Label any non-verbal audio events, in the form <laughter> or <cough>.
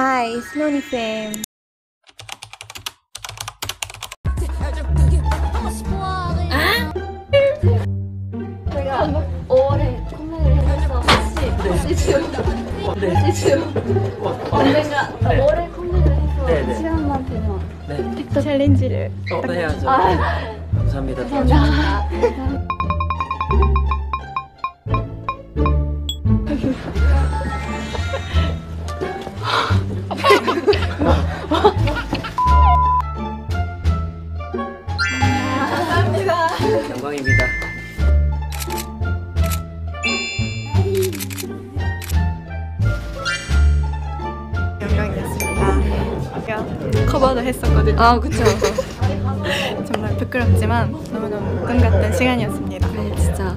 Hi, 스노니 쌤. 제가 5월에 컴맹을 해서 혹시 혹시 지금 혹시 지금 언젠가 5월에 컴맹을 해서 네 네. 시간만 되면 네. 틱톡 챌린지를. 어, 네, 해야죠. 아 감사합니다. 감사합니다. 영광입니다. 영광이었습니다. 커버도 했었거든요. 아 그쵸. <laughs> 정말 부끄럽지만 너무너무 꿈 같은 시간이었습니다. 진짜